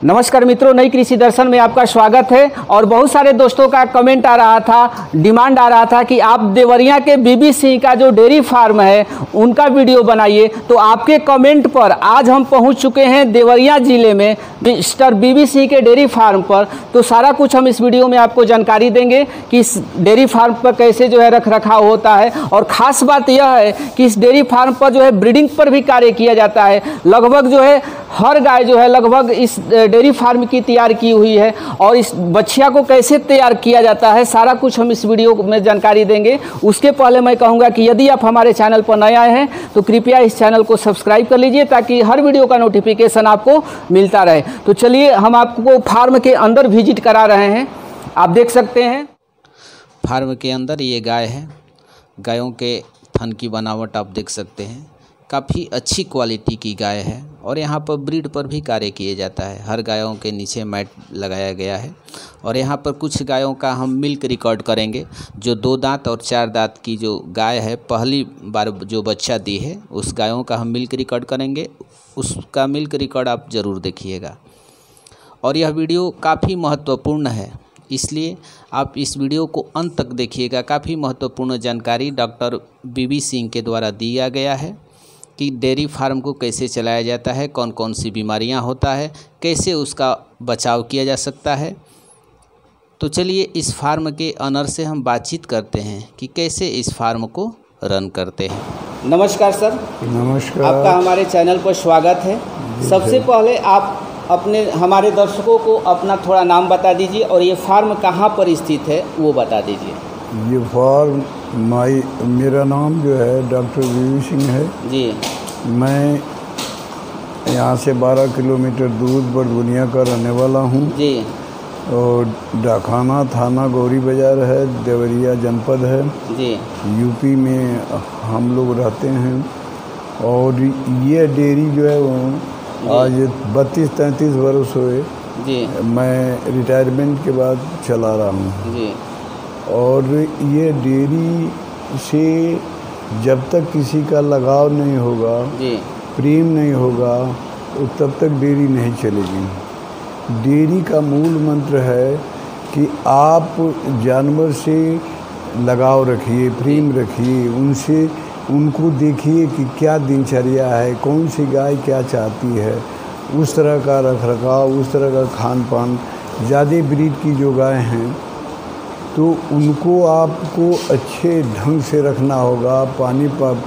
नमस्कार मित्रों, नई कृषि दर्शन में आपका स्वागत है और बहुत सारे दोस्तों का कमेंट आ रहा था डिमांड आ रहा था कि आप देवरिया के बीबी सिंह का जो डेयरी फार्म है, उनका वीडियो बनाइए। तो आपके कमेंट पर आज हम पहुँच चुके हैं देवरिया ज़िले में मिस्टर बीबी सिंह के डेयरी फार्म पर। तो सारा कुछ हम इस वीडियो में आपको जानकारी देंगे कि इस डेयरी फार्म पर कैसे जो है रख रखाव होता है। और ख़ास बात यह है कि इस डेयरी फार्म पर जो है ब्रीडिंग पर भी कार्य किया जाता है। लगभग जो है हर गाय जो है लगभग इस डेयरी फार्म की तैयार की हुई है और इस बछिया को कैसे तैयार किया जाता है, सारा कुछ हम इस वीडियो में जानकारी देंगे। उसके पहले मैं कहूँगा कि यदि आप हमारे चैनल पर नए आए हैं तो कृपया इस चैनल को सब्सक्राइब कर लीजिए ताकि हर वीडियो का नोटिफिकेशन आपको मिलता रहे। तो चलिए, हम आपको फार्म के अंदर विज़िट करा रहे हैं। आप देख सकते हैं। फार्म के अंदर ये गाय है। गायों के थन की बनावट आप देख सकते हैं। काफ़ी अच्छी क्वालिटी की गाय है। और यहाँ पर ब्रीड पर भी कार्य किए जाता है। हर गायों के नीचे मैट लगाया गया है और यहाँ पर कुछ गायों का हम मिल्क रिकॉर्ड करेंगे। जो दो दांत और चार दांत की जो गाय है, पहली बार जो बच्चा दी है, उस गायों का हम मिल्क रिकॉर्ड करेंगे। उसका मिल्क रिकॉर्ड आप ज़रूर देखिएगा। और यह वीडियो काफ़ी महत्वपूर्ण है, इसलिए आप इस वीडियो को अंत तक देखिएगा। काफ़ी महत्वपूर्ण जानकारी डॉक्टर बीबी सिंह के द्वारा दिया गया है। कि डेयरी फार्म को कैसे चलाया जाता है कौन कौन सी बीमारियाँ होता है कैसे उसका बचाव किया जा सकता है। तो चलिए इस फार्म के ऑनर से हम बातचीत करते हैं कि कैसे इस फार्म को रन करते हैं। नमस्कार सर। नमस्कार। आपका हमारे चैनल पर स्वागत है। सबसे पहले आप अपने हमारे दर्शकों को अपना थोड़ा नाम बता दीजिए और ये फार्म कहाँ पर स्थित है वो बता दीजिए। ये फार्म माई मेरा नाम जो है डॉक्टर वी सिंह है। जी। मैं यहाँ से 12 किलोमीटर दूर बड़गुनिया का रहने वाला हूँ। जी। और डाखाना थाना गौरी बाज़ार है देवरिया जनपद है। जी। यूपी में हम लोग रहते हैं। और ये डेयरी जो है वो आज बत्तीस तैंतीस वर्ष हुए। जी। मैं रिटायरमेंट के बाद चला रहा हूँ। जी। और ये डेयरी से जब तक किसी का लगाव नहीं होगा प्रेम नहीं होगा तो तब तक डेयरी नहीं चलेगी। डेयरी का मूल मंत्र है कि आप जानवर से लगाव रखिए प्रेम रखिए उनसे उनको देखिए कि क्या दिनचर्या है कौन सी गाय क्या चाहती है। उस तरह का रख रखाव उस तरह का खान पान ज़्यादा ब्रीड की जो गाय हैं तो उनको आपको अच्छे ढंग से रखना होगा पानी पर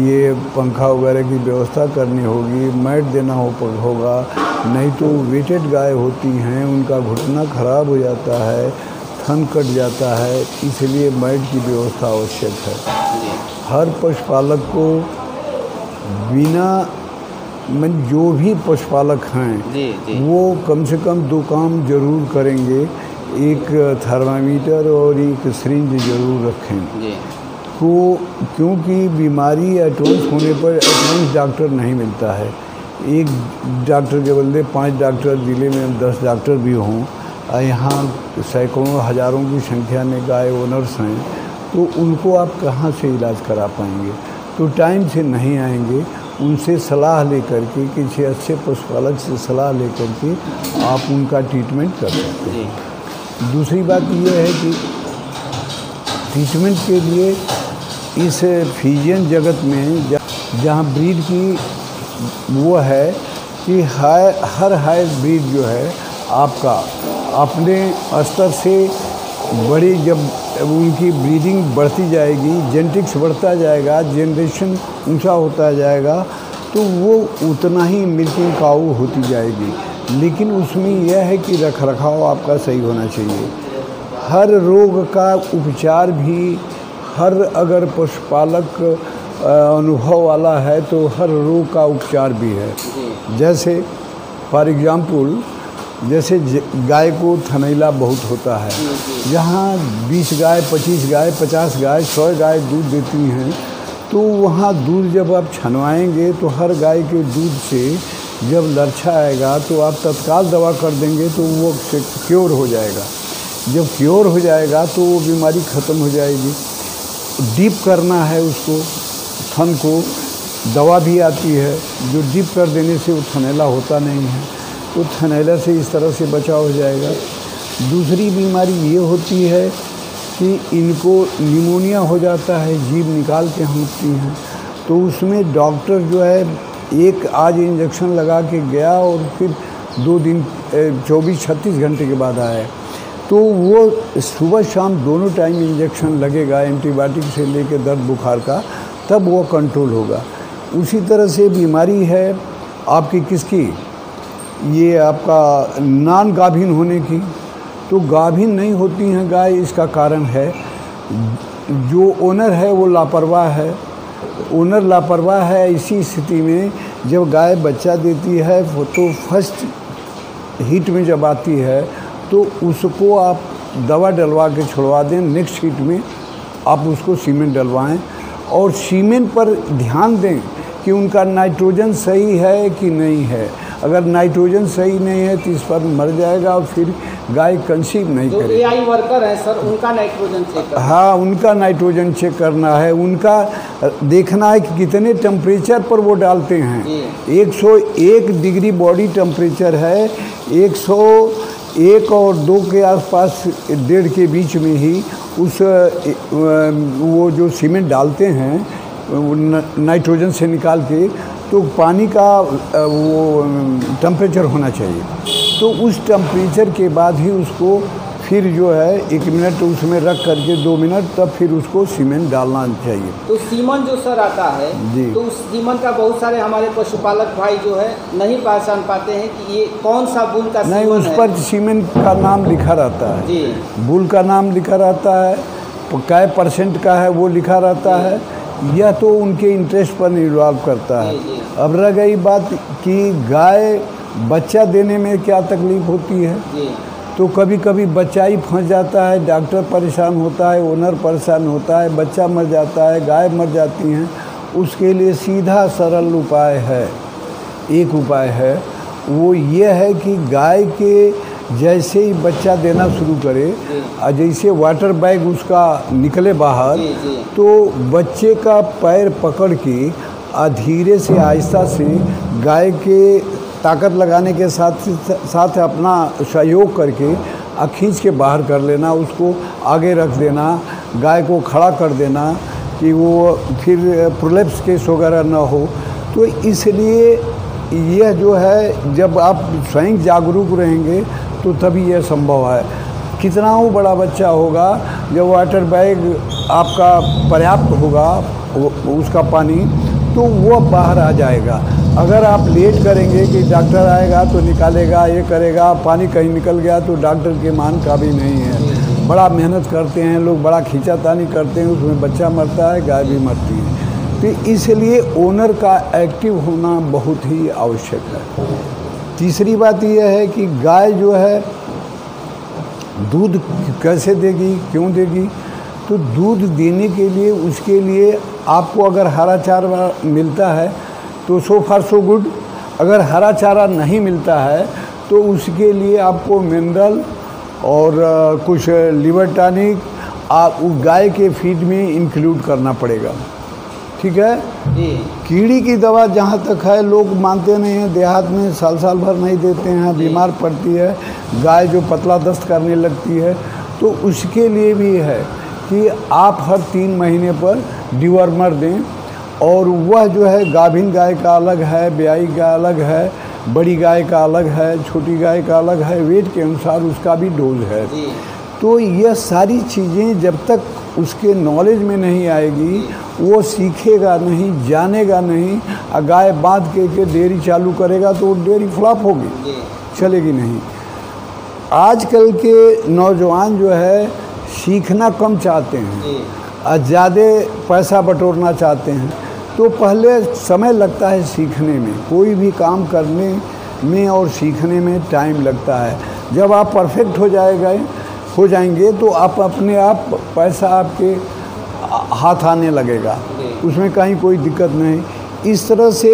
ये पंखा वगैरह की व्यवस्था करनी होगी मैट देना हो होगा। नहीं तो वेटेड गाय होती हैं उनका घुटना खराब हो जाता है थन कट जाता है इसलिए मैट की व्यवस्था आवश्यक है। हर पशुपालक को बिना मन जो भी पशुपालक हैं जी जी। वो कम से कम दो काम ज़रूर करेंगे। एक थर्मामीटर और एक सिरिंज ज़रूर रखें। जी। तो क्योंकि बीमारी एडवांस होने पर एडवांस डॉक्टर नहीं मिलता है। एक डॉक्टर के बदले पाँच डॉक्टर ज़िले में दस डॉक्टर भी हों और यहाँ सैकड़ों हज़ारों की संख्या में गाय ओनर्स हैं तो उनको आप कहाँ से इलाज करा पाएँगे? तो टाइम से नहीं आएँगे। उनसे सलाह लेकर के किसी अच्छे पशुपालक से सलाह लेकर के आप उनका ट्रीटमेंट कर सकते हैं। दूसरी बात यह है कि ट्रीटमेंट के लिए इस फिजियन जगत में जहाँ ब्रीड की वो है कि हाई हर हाई ब्रीड जो है आपका, अपने स्तर से बड़ी जब उनकी ब्रीडिंग बढ़ती जाएगी जेनेटिक्स बढ़ता जाएगा जनरेशन ऊँचा होता जाएगा तो वो उतना ही मिल्किंग काऊ होती जाएगी। लेकिन उसमें यह है कि रख रखाव आपका सही होना चाहिए। हर रोग का उपचार भी, हर अगर पशुपालक अनुभव वाला है तो हर रोग का उपचार भी है। जैसे, फॉर एग्ज़ाम्पल जैसे गाय को थनैला बहुत होता है। जहाँ 20 गाय 25 गाय 50 गाय 100 गाय दूध देती हैं तो वहाँ दूध जब आप छनवाएँगे तो हर गाय के दूध से जब लरछा आएगा तो आप तत्काल दवा कर देंगे तो वो क्योर हो जाएगा। जब क्योर हो जाएगा तो वो बीमारी ख़त्म हो जाएगी। डीप करना है उसको, थन को, दवा भी आती है, जो डीप कर देने से वो थनैला होता नहीं है। तो थनैला से इस तरह से बचाव हो जाएगा। दूसरी बीमारी ये होती है कि इनको निमोनिया हो जाता है, जीभ निकाल के हाँकती हैं। तो उसमें डॉक्टर जो है एक आज इंजेक्शन लगा के गया और फिर दो दिन चौबीस, छत्तीस घंटे के बाद आया। तो वो सुबह शाम दोनों टाइम इंजेक्शन लगेगा एंटीबायोटिक से लेकर दर्द बुखार का, तब वो कंट्रोल होगा। उसी तरह से बीमारी है आपकी किसकी? ये आपका नान गाभिन होने की। तो गाभिन नहीं होती हैं गाय, इसका कारण है, जो ओनर है वो लापरवाह है। ओनर लापरवाह है इसी स्थिति में जब गाय बच्चा देती है तो फ़र्स्ट हीट में जब आती है तो उसको आप दवा डलवा के छुड़वा दें। नेक्स्ट हीट में आप उसको सीमेंट डलवाएँ। और सीमेंट पर ध्यान दें कि उनका नाइट्रोजन सही है कि नहीं है। अगर नाइट्रोजन सही नहीं है तो इस पर मर जाएगा और फिर गाय कंसीव नहीं जो करेगी। एआई वर्कर है सर उनका नाइट्रोजन चेक हाँ उनका नाइट्रोजन चेक करना है। उनका देखना है कि कितने टेम्परेचर पर वो डालते हैं। जी। 101 डिग्री बॉडी टेम्परेचर है। 101 और दो के आसपास डेढ़ के बीच में ही उस वो जो सीमेंट डालते हैं नाइट्रोजन से निकाल के तो पानी का वो टेम्परेचर होना चाहिए। तो उस टेम्परेचर के बाद ही उसको फिर जो है एक मिनट उसमें रख करके दो मिनट तब फिर उसको सीमेंट डालना चाहिए। तो सीमन जो सर आता है जी। तो उस सीमन का बहुत सारे हमारे पशुपालक भाई जो है नहीं पहचान पाते हैं कि ये कौन सा बुल का नहीं उस पर सीमेंट का नाम लिखा रहता है। जी। बुल का नाम लिखा रहता है कै परसेंट का है वो लिखा रहता है। यह तो उनके इंटरेस्ट पर इन्वॉल्व करता है। अब रह गई बात कि गाय बच्चा देने में क्या तकलीफ़ होती है? तो कभी कभी बच्चा ही फंस जाता है डॉक्टर परेशान होता है ओनर परेशान होता है बच्चा मर जाता है गाय मर जाती हैं उसके लिए सीधा सरल उपाय है। एक उपाय है वो ये है कि गाय के जैसे ही बच्चा देना शुरू करे और जैसे वाटर बैग उसका निकले बाहर। तो बच्चे का पैर पकड़ के धीरे से आहिस्ता से गाय के ताकत लगाने के साथ साथ अपना सहयोग करके खींच के बाहर कर लेना उसको आगे रख देना गाय को खड़ा कर देना कि वो फिर प्रोलेप्स केस वगैरह ना हो तो इसलिए यह जो है जब आप स्वयं जागरूक रहेंगे तो तभी यह संभव है। कितना वो बड़ा बच्चा होगा, जब वाटर बैग आपका पर्याप्त होगा उसका पानी तो वो बाहर आ जाएगा। अगर आप लेट करेंगे कि डॉक्टर आएगा तो निकालेगा, ये करेगा, पानी कहीं निकल गया तो डॉक्टर के मान का भी नहीं है। बड़ा मेहनत करते हैं लोग, बड़ा खींचातानी करते हैं, उसमें बच्चा मरता है, गाय भी मरती है। तो इसलिए ओनर का एक्टिव होना बहुत ही आवश्यक है। तीसरी बात यह है कि गाय जो है, दूध कैसे देगी, क्यों देगी? तो दूध देने के लिए, उसके लिए आपको अगर हरा चारा मिलता है तो सो फार सो गुड अगर हरा चारा नहीं मिलता है तो उसके लिए आपको मिनरल और कुछ लिवर टॉनिक आप गाय के फ़ीड में इंक्लूड करना पड़ेगा। ठीक है? कीड़ी की दवा जहाँ तक है लोग मानते नहीं हैं देहात में साल साल भर नहीं देते हैं बीमार पड़ती है गाय जो पतला दस्त करने लगती है तो उसके लिए भी है कि आप हर तीन महीने पर डिवर्मर दें और वह जो है गाभिन गाय का अलग है ब्याई का अलग है बड़ी गाय का अलग है छोटी गाय का अलग है वेट के अनुसार उसका भी डोज है। तो यह सारी चीज़ें जब तक उसके नॉलेज में नहीं आएगी वो सीखेगा नहीं जानेगा नहीं और गाय बाँध के के डेयरी चालू करेगा तो वो डेयरी फ्लॉप होगी। चलेगी नहीं। आजकल के नौजवान जो है सीखना कम चाहते हैं और ज़्यादा पैसा बटोरना चाहते हैं। तो पहले समय लगता है सीखने में। कोई भी काम करने में और सीखने में टाइम लगता है। जब आप परफेक्ट हो जाएगा हो जाएँगे तो आप अपने आप पैसा आपके हाथ आने लगेगा। उसमें कहीं कोई दिक्कत नहीं। इस तरह से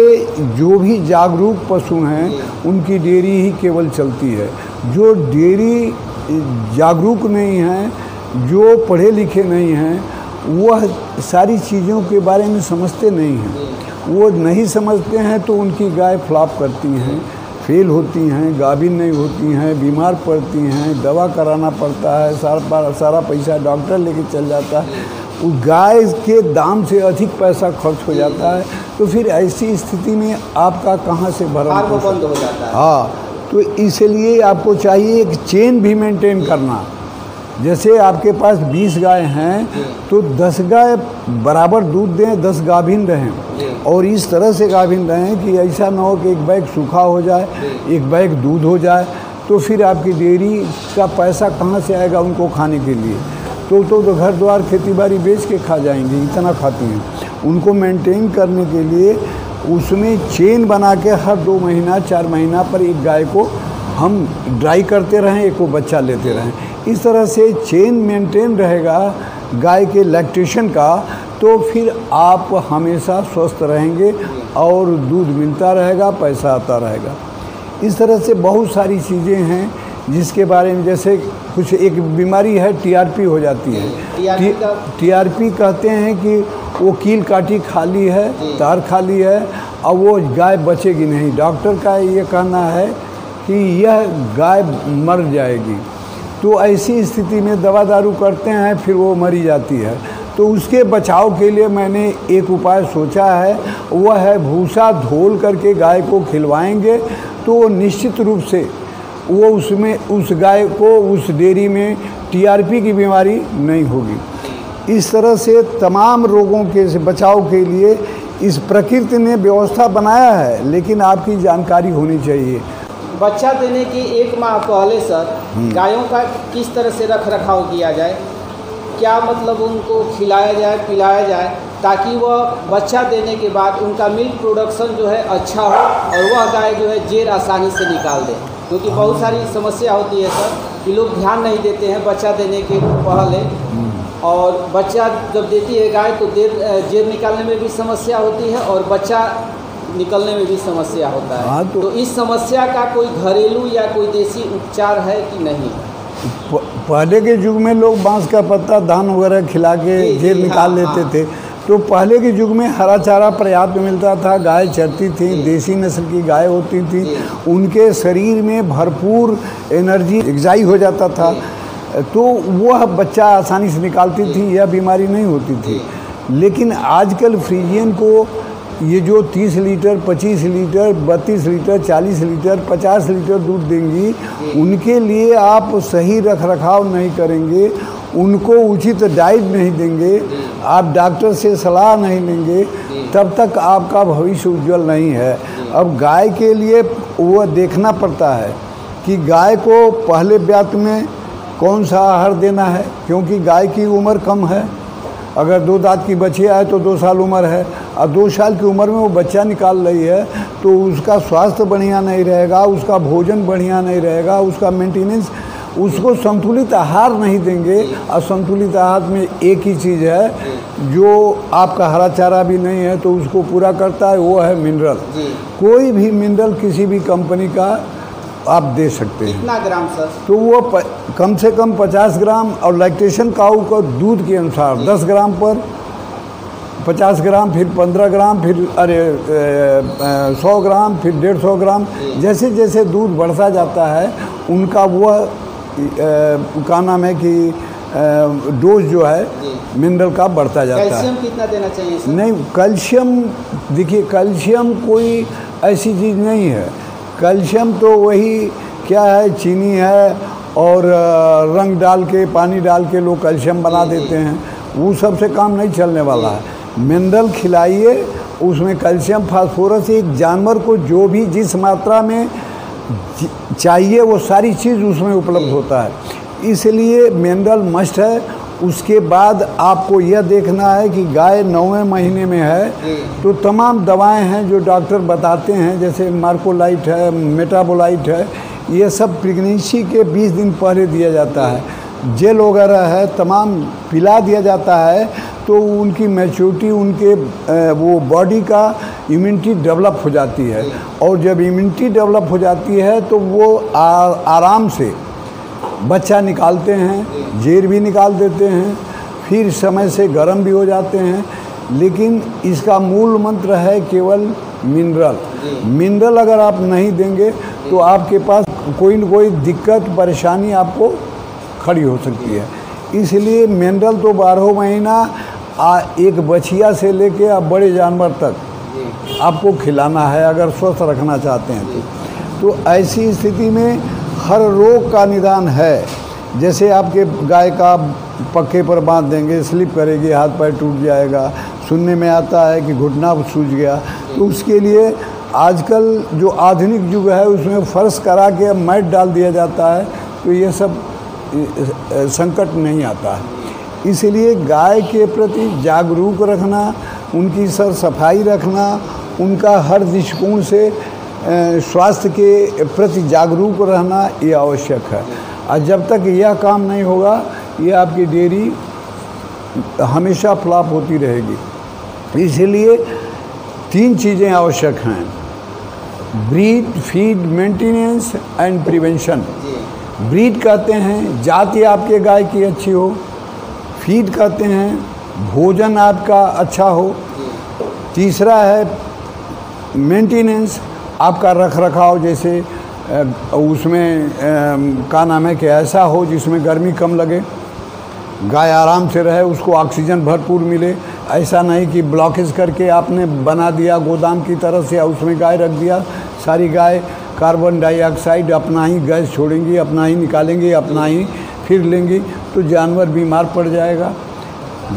जो भी जागरूक पशु हैं, उनकी डेयरी ही केवल चलती है। जो डेयरी जागरूक नहीं हैं, जो पढ़े लिखे नहीं हैं, वह सारी चीज़ों के बारे में समझते नहीं हैं। वो नहीं समझते हैं तो उनकी गाय फ्लॉप करती हैं, फेल होती हैं, गाभिन नहीं होती हैं, बीमार पड़ती हैं, दवा कराना पड़ता है, सारा सारा पैसा डॉक्टर लेके चल जाता है। गाय के दाम से अधिक पैसा खर्च हो जाता है तो फिर ऐसी स्थिति में आपका कहाँ से भरा बंद हो जाता है। हाँ तो इसलिए आपको चाहिए एक चेन भी मेंटेन करना। जैसे आपके पास 20 गाय हैं तो 10 गाय बराबर दूध दें 10 गाभिन रहें। और इस तरह से गाभिन रहें कि ऐसा ना हो कि एक बैग सूखा हो जाए एक बैग दूध हो जाए तो फिर आपकी डेयरी का पैसा कहाँ से आएगा उनको खाने के लिए? तो तो, तो घर द्वार खेती बाड़ी बेच के खा जाएँगे इतना खाती हैं। उनको मेंटेन करने के लिए उसमें चेन बना के हर दो महीना चार महीना पर एक गाय को हम ड्राई करते रहें एक को बच्चा लेते रहें। इस तरह से चेन मेंटेन रहेगा गाय के लैक्टेशन का तो फिर आप हमेशा स्वस्थ रहेंगे और दूध मिलता रहेगा पैसा आता रहेगा। इस तरह से बहुत सारी चीज़ें हैं जिसके बारे में जैसे कुछ एक बीमारी है टीआरपी हो जाती है। टीआरपी कहते हैं कि वो कील काटी खाली है तार खाली है और वो गाय बचेगी नहीं। डॉक्टर का ये कहना है कि यह गाय मर जाएगी। तो ऐसी स्थिति में दवा दारू करते हैं फिर वो मरी जाती है। तो उसके बचाव के लिए मैंने एक उपाय सोचा है वह है भूसा धोल करके गाय को खिलवाएँगे। तो निश्चित रूप से वो उसमें उस गाय को उस डेयरी में टीआरपी की बीमारी नहीं होगी। इस तरह से तमाम रोगों के से बचाव के लिए इस प्रकृति ने व्यवस्था बनाया है लेकिन आपकी जानकारी होनी चाहिए। बच्चा देने के एक माह पहले सर गायों का किस तरह से रख रखाव किया जाए? क्या मतलब उनको खिलाया जाए पिलाया जाए ताकि वह बच्चा देने के बाद उनका मिल्क प्रोडक्शन जो है अच्छा हो और वह गाय जो है जेर आसानी से निकाल दे? क्योंकि बहुत सारी समस्या होती है सर कि लोग ध्यान नहीं देते हैं बच्चा देने के पहले। और बच्चा जब देती है गाय तो देर जेब निकालने में भी समस्या होती है और बच्चा निकलने में भी समस्या होता है। हाँ, तो- तो इस समस्या का कोई घरेलू या कोई देसी उपचार है कि नहीं? पहले के युग में लोग बाँस का पत्ता धान वगैरह खिला के जी, जी, निकाल हाँ, लेते हाँ। थे। तो पहले के युग में हरा चारा पर्याप्त मिलता था, गाय चरती थी, देसी नस्ल की गाय होती थी, उनके शरीर में भरपूर एनर्जी एग्जाई हो जाता था। तो वह बच्चा आसानी से निकालती थी, यह बीमारी नहीं होती थी। लेकिन आजकल फ्रीजियन को ये जो 30 litre 25 litre 32 litre 40 litre 50 litre दूध देंगी, उनके लिए आप सही रख रखाव नहीं करेंगे। उनको उचित डाइट नहीं देंगे आप डॉक्टर से सलाह नहीं लेंगे तब तक आपका भविष्य उज्जवल नहीं है। अब गाय के लिए वह देखना पड़ता है कि गाय को पहले ब्यात में कौन सा आहार देना है क्योंकि गाय की उम्र कम है। अगर दो दांत की बच्चिया है तो दो साल उम्र है और दो साल की उम्र में वो बच्चा निकाल रही है तो उसका स्वास्थ्य बढ़िया नहीं रहेगा उसका भोजन बढ़िया नहीं रहेगा उसका मेंटेनेंस उसको संतुलित आहार नहीं देंगे। और संतुलित आहार में एक ही चीज़ है जो आपका हरा चारा भी नहीं है तो उसको पूरा करता है वो है मिनरल कोई भी मिनरल किसी भी कंपनी का आप दे सकते हैं। कितना ग्राम सर? तो वो प, कम से कम 50 ग्राम और लैक्टेशन काऊ का दूध के अनुसार 10 ग्राम पर 50 ग्राम फिर 15 ग्राम फिर अरे सौ ग्राम फिर डेढ़ सौ ग्राम। जैसे जैसे दूध बढ़ता जाता है उनका वह का नाम है कि डोज जो है मिनरल का बढ़ता जाता है। कैल्शियम कितना देना चाहिए सर? नहीं कैल्शियम देखिए कैल्शियम कोई ऐसी चीज़ नहीं है। कैल्शियम तो वही क्या है चीनी है और रंग डाल के पानी डाल के लोग कैल्शियम बना देते हैं। वो सबसे काम नहीं चलने वाला है। मिनरल खिलाइए उसमें कैल्शियम फास्फोरस एक जानवर को जो भी जिस मात्रा में चाहिए वो सारी चीज़ उसमें उपलब्ध होता है। इसलिए मिनरल मस्ट है। उसके बाद आपको यह देखना है कि गाय नौवें महीने में है। तो तमाम दवाएँ हैं जो डॉक्टर बताते हैं, जैसे मार्कोलाइट है, मेटाबोलाइट है, ये सब प्रेगनेंसी के 20 दिन पहले दिया जाता है। जेल वगैरह है, तमाम पिला दिया जाता है। तो उनकी मैच्योरिटी उनके वो बॉडी का इम्यूनिटी डेवलप हो जाती है। और जब इम्यूनिटी डेवलप हो जाती है तो वो आ, आराम से बच्चा निकालते हैं जेर भी निकाल देते हैं फिर समय से गर्म भी हो जाते हैं। लेकिन इसका मूल मंत्र है केवल मिनरल मिनरल अगर आप नहीं देंगे तो आपके पास कोई न कोई दिक्कत परेशानी आपको खड़ी हो सकती है। इसलिए मिनरल तो बारह महीना आ, एक बछिया से लेके आप बड़े जानवर तक आपको खिलाना है अगर स्वस्थ रखना चाहते हैं तो। तो ऐसी स्थिति में हर रोग का निदान है। जैसे आपके गाय का पक्के पर बाँध देंगे स्लिप करेगी हाथ पैर टूट जाएगा सुनने में आता है कि घुटना सूझ गया। तो उसके लिए आजकल जो आधुनिक युग है उसमें फर्श करा के मैट डाल दिया जाता है तो ये सब संकट नहीं आता है। इसलिए गाय के प्रति जागरूक रखना उनकी सर सफ़ाई रखना उनका हर दृष्टिकोण से स्वास्थ्य के प्रति जागरूक रहना ये आवश्यक है। और जब तक यह काम नहीं होगा ये आपकी डेयरी हमेशा फ्लॉप होती रहेगी। इसलिए तीन चीज़ें आवश्यक हैं। Breed feed maintenance and prevention. Breed कहते हैं जाति आपके गाय की अच्छी हो फ़ीड कहते हैं, भोजन आपका अच्छा हो। तीसरा है मेंटेनेंस आपका रख रखाव जैसे उसमें का नाम है कि ऐसा हो जिसमें गर्मी कम लगे, गाय आराम से रहे, उसको ऑक्सीजन भरपूर मिले। ऐसा नहीं कि ब्लॉकेज करके आपने बना दिया, गोदाम की तरह से उसमें गाय रख दिया, सारी गाय कार्बन डाइऑक्साइड अपना ही गैस छोड़ेंगी, अपना ही निकालेंगे, अपना ही फिर लेंगी तो जानवर बीमार पड़ जाएगा।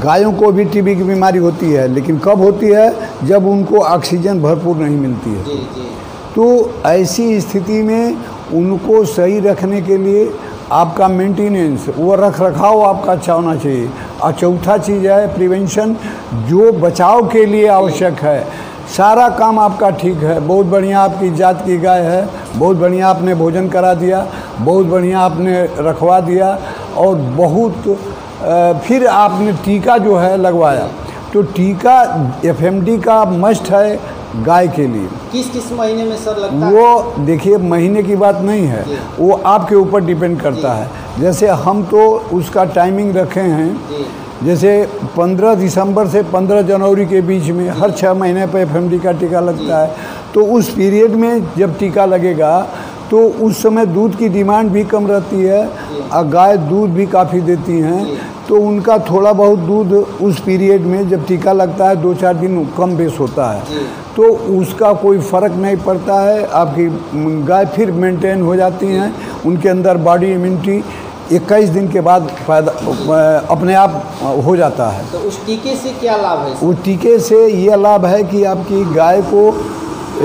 गायों को भी टीबी की बीमारी होती है लेकिन कब होती है? जब उनको ऑक्सीजन भरपूर नहीं मिलती है। जी, जी। तो ऐसी स्थिति में उनको सही रखने के लिए आपका मेंटेनेंस वो रख रखाव आपका अच्छा होना चाहिए। और चौथा चीज़ है प्रिवेंशन जो बचाव के लिए आवश्यक है। सारा काम आपका ठीक है बहुत बढ़िया आपकी जात की गाय है बहुत बढ़िया आपने भोजन करा दिया। बहुत बढ़िया आपने रखवा दिया और बहुत फिर आपने टीका जो है लगवाया। तो टीका एफएमडी का मस्ट है गाय के लिए। किस किस महीने में सर लगता वो देखिए महीने की बात नहीं है। वो आपके ऊपर डिपेंड करता है। जैसे हम तो उसका टाइमिंग रखे हैं जैसे 15 दिसंबर से 15 जनवरी के बीच में हर छः महीने पर एफएमडी का टीका लगता है। तो उस पीरियड में जब टीका लगेगा तो उस समय दूध की डिमांड भी कम रहती है और गाय दूध भी काफ़ी देती हैं। तो उनका थोड़ा बहुत दूध उस पीरियड में जब टीका लगता है दो चार दिन कम बेस होता है। तो उसका कोई फ़र्क नहीं पड़ता है आपकी गाय फिर मेंटेन हो जाती हैं उनके अंदर बॉडी इम्यूनिटी इक्कीस दिन के बाद फ़ायदा अपने आप हो जाता है। तो उस टीके से क्या लाभ है? उस टीके से ये लाभ है कि आपकी गाय को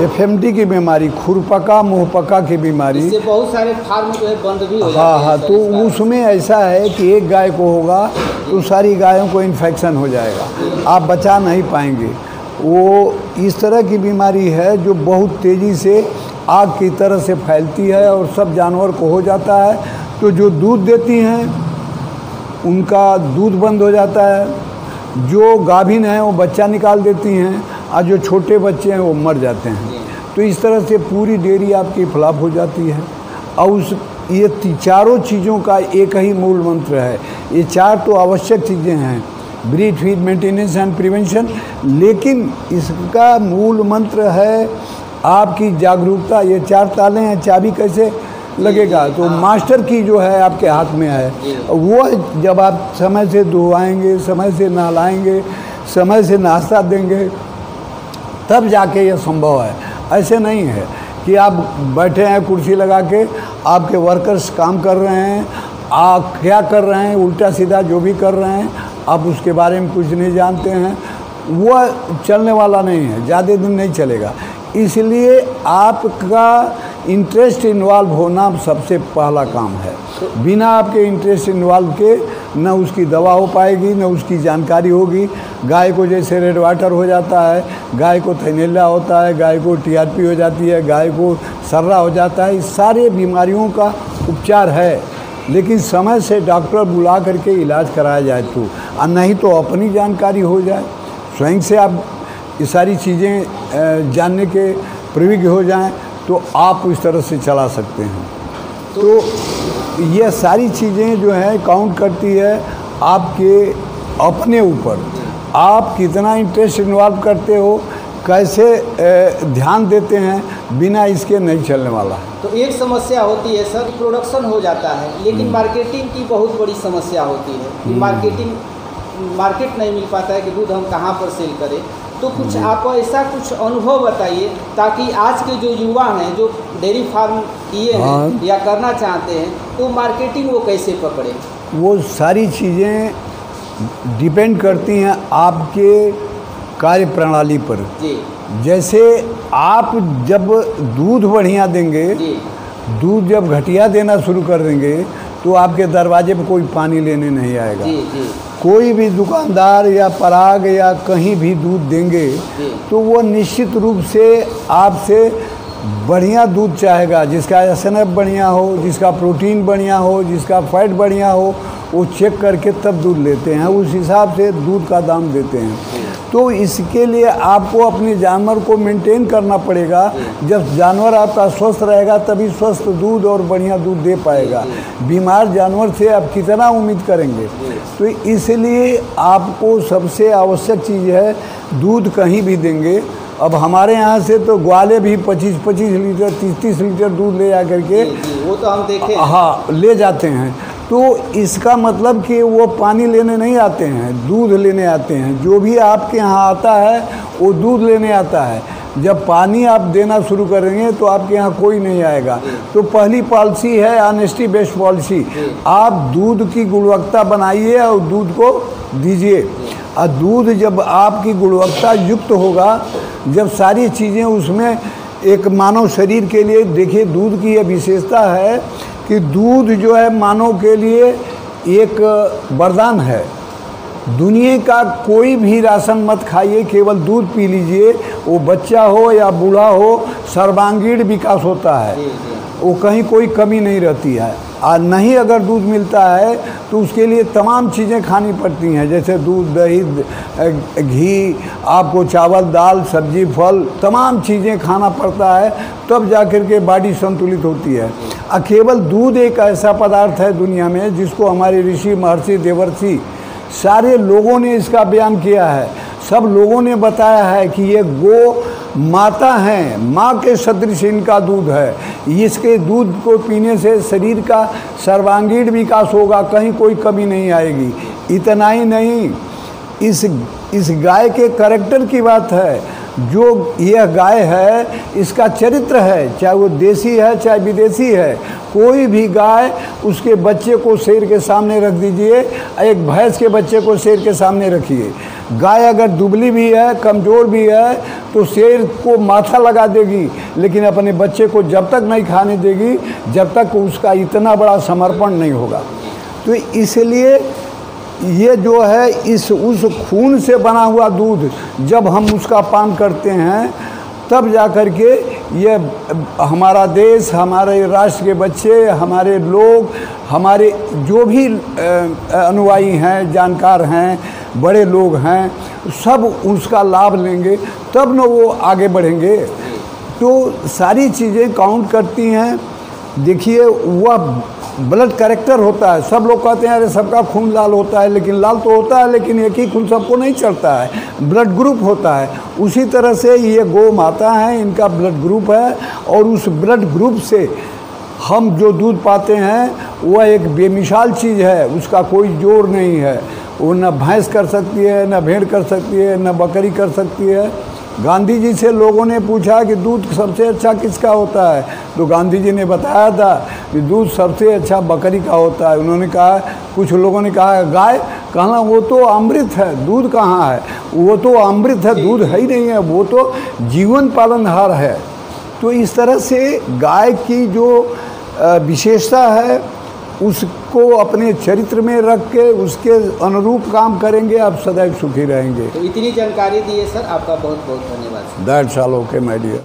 एफएमडी की बीमारी खुरपका मुहपका की बीमारी। इससे बहुत सारे फार्म जो है बंद भी हो हाँ हाँ तो उसमें ऐसा है कि एक गाय को होगा तो सारी गायों को इन्फेक्शन हो जाएगा। आप बचा नहीं पाएँगे। वो इस तरह की बीमारी है जो बहुत तेज़ी से आग की तरह से फैलती है और सब जानवर को हो जाता है। तो जो दूध देती हैं उनका दूध बंद हो जाता है। जो गाभिन हैं वो बच्चा निकाल देती हैं। और जो छोटे बच्चे हैं वो मर जाते हैं। तो इस तरह से पूरी डेयरी आपकी फ्लॉप हो जाती है। और उस ये चारों चीज़ों का एक ही मूल मंत्र है। ये चार तो आवश्यक चीज़ें हैं। Breed feed maintenance and prevention लेकिन इसका मूल मंत्र है आपकी जागरूकता। ये चार ताले हैं चाबी कैसे लगेगा? तो मास्टर की जो है आपके हाथ में है। वो जब आप समय से धोआएँगे समय से नहलाएँगे समय से नाश्ता देंगे तब जाके ये संभव है। ऐसे नहीं है कि आप बैठे हैं कुर्सी लगा के, आपके वर्कर्स काम कर रहे हैं, आप क्या कर रहे हैं, उल्टा सीधा जो भी कर रहे हैं, आप उसके बारे में कुछ नहीं जानते हैं। वह चलने वाला नहीं है, ज़्यादा दिन नहीं चलेगा। इसलिए आपका इंटरेस्ट इन्वॉल्व होना सबसे पहला काम है। बिना आपके इंटरेस्ट इन्वॉल्व के न उसकी दवा हो पाएगी, न उसकी जानकारी होगी। गाय को जैसे रेड वाटर हो जाता है, गाय को थैनेला होता है, गाय को टीआरपी हो जाती है, गाय को सर्रा हो जाता है, इस सारे बीमारियों का उपचार है। लेकिन समय से डॉक्टर बुला करके इलाज कराया जाए तो और नहीं तो अपनी जानकारी हो जाए। स्वयं से आप ये सारी चीज़ें जानने के प्रविज्ञ हो जाएँ तो आप इस तरह से चला सकते हैं। तो ये सारी चीज़ें जो हैं काउंट करती है आपके अपने ऊपर। आप कितना इंटरेस्ट इन्वॉल्व करते हो कैसे ध्यान देते हैं बिना इसके नहीं चलने वाला। तो एक समस्या होती है सर प्रोडक्शन हो जाता है लेकिन मार्केटिंग की बहुत बड़ी समस्या होती है। कि मार्केटिंग मार्केट नहीं मिल पाता है कि दूध हम कहाँ पर सेल करें। तो कुछ आप ऐसा कुछ अनुभव बताइए ताकि आज के जो युवा हैं जो डेयरी फार्म किए हैं हाँ। या करना चाहते हैं तो मार्केटिंग वो कैसे पकड़े? वो सारी चीज़ें डिपेंड करती हैं आपके कार्य प्रणाली पर। जी। जैसे आप जब दूध बढ़िया देंगे दूध जब घटिया देना शुरू कर देंगे तो आपके दरवाजे पर कोई पानी लेने नहीं आएगा। जी जी। कोई भी दुकानदार या पराग या कहीं भी दूध देंगे तो वो निश्चित रूप से आपसे बढ़िया दूध चाहेगा, जिसका एस एन एफ़ बढ़िया हो, जिसका प्रोटीन बढ़िया हो, जिसका फैट बढ़िया हो, वो चेक करके तब दूध लेते हैं। उस हिसाब से दूध का दाम देते हैं। तो इसके लिए आपको अपने जानवर को मेंटेन करना पड़ेगा। जब जानवर आपका स्वस्थ रहेगा, तभी स्वस्थ दूध और बढ़िया दूध दे पाएगा। बीमार जानवर से आप कितना उम्मीद करेंगे? तो इसलिए आपको सबसे आवश्यक चीज़ है, दूध कहीं भी देंगे। अब हमारे यहाँ से तो ग्वाले भी 25 25 लीटर 30 30 लीटर दूध ले जा करके जी जी वो तो हम देखें। हाँ ले जाते हैं। तो इसका मतलब कि वो पानी लेने नहीं आते हैं दूध लेने आते हैं। जो भी आपके यहाँ आता है वो दूध लेने आता है। जब पानी आप देना शुरू करेंगे तो आपके यहाँ कोई नहीं आएगा। तो पहली पॉलिसी है ऑनेस्टी बेस्ड पॉलिसी आप दूध की गुणवत्ता बनाइए और दूध को दीजिए। और दूध जब आपकी गुणवत्ता युक्त होगा जब सारी चीज़ें उसमें एक मानव शरीर के लिए देखिए दूध की यह विशेषता है कि दूध जो है मानव के लिए एक वरदान है। दुनिया का कोई भी राशन मत खाइए केवल दूध पी लीजिए। वो बच्चा हो या बूढ़ा हो सर्वांगीण विकास होता है। वो कहीं कोई कमी नहीं रहती है। और नहीं अगर दूध मिलता है तो उसके लिए तमाम चीज़ें खानी पड़ती हैं, जैसे दूध, दही, घी, आपको चावल, दाल, सब्ज़ी, फल, तमाम चीज़ें खाना पड़ता है, तब जा कर के बॉडी संतुलित होती है। और केवल दूध एक ऐसा पदार्थ है दुनिया में, जिसको हमारे ऋषि, महर्षि, देवर्षि, सारे लोगों ने इसका बयान किया है। सब लोगों ने बताया है कि ये गो माता हैं, माँ के सदृश इनका दूध है। इसके दूध को पीने से शरीर का सर्वांगीण विकास होगा, कहीं कोई कमी नहीं आएगी। इतना ही नहीं, इस इस गाय के करेक्टर की बात है। जो यह गाय है, इसका चरित्र है, चाहे वो देसी है, चाहे विदेशी है, कोई भी गाय उसके बच्चे को शेर के सामने रख दीजिए, एक भैंस के बच्चे को शेर के सामने रखिए। गाय अगर दुबली भी है, कमज़ोर भी है तो शेर को माथा लगा देगी, लेकिन अपने बच्चे को जब तक नहीं खाने देगी, जब तक उसका इतना बड़ा समर्पण नहीं होगा। तो इसलिए ये जो है, इस उस खून से बना हुआ दूध, जब हम उसका पान करते हैं, तब जा कर के ये हमारा देश, हमारे राष्ट्र के बच्चे, हमारे लोग, हमारे जो भी अनुयायी हैं, जानकार हैं, बड़े लोग हैं, सब उसका लाभ लेंगे, तब न वो आगे बढ़ेंगे। तो सारी चीज़ें काउंट करती हैं। देखिए, वह ब्लड करेक्टर होता है। सब लोग कहते हैं, अरे, सबका खून लाल होता है, लेकिन लाल तो होता है, लेकिन एक ही खून सबको नहीं चढ़ता है। ब्लड ग्रुप होता है। उसी तरह से ये गौ माता हैं, इनका ब्लड ग्रुप है, और उस ब्लड ग्रुप से हम जो दूध पाते हैं, वह एक बेमिसाल चीज़ है, उसका कोई ज़ोर नहीं है। वो न भैंस कर सकती है, न भेड़ कर सकती है, न बकरी कर सकती है। गांधी जी से लोगों ने पूछा कि दूध सबसे अच्छा किसका होता है? तो गांधी जी ने बताया था कि दूध सबसे अच्छा बकरी का होता है। उन्होंने कहा, कुछ लोगों ने कहा, गाय, कहना वो तो अमृत है, दूध कहाँ है? वो तो अमृत है, दूध है ही नहीं है, वो तो जीवन पालनहार है। तो इस तरह से गाय की जो विशेषता है उसको अपने चरित्र में रख के उसके अनुरूप काम करेंगे आप सदैव सुखी रहेंगे। तो इतनी जानकारी दी है सर। आपका बहुत बहुत धन्यवाद that's all okay my dear